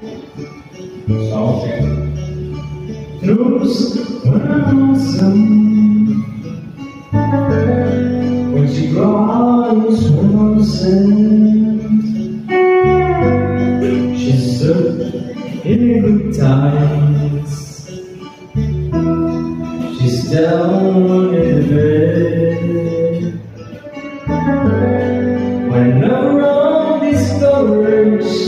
Okay. Those blossoms, when she grows innocent, she's up in good times. She's down in the bed when around is discouraged.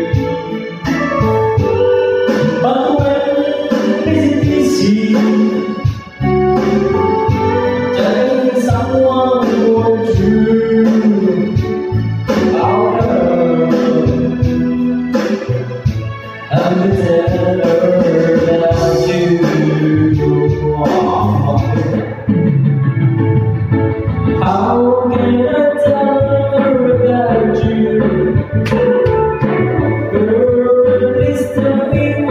Something